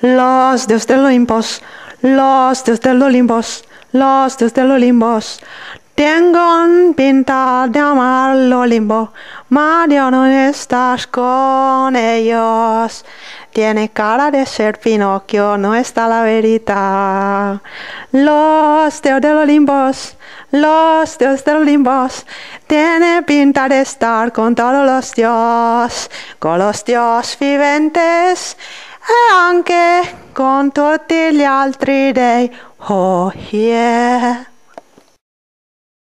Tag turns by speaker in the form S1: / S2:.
S1: los dioses del Olimpos, los dioses del Olimpos, los dioses del Olimpos. Tengo pinta de amar el Olimpo, Mario no estás con ellos. Tiene cara de ser Pinocchio, no está la verita. Los dioses del Olimpos, los dioses del Olimpos. Tiene pinta de estar con todos los dioses, con los dioses viventes e anche con tutti gli altri dei. Oh yeah.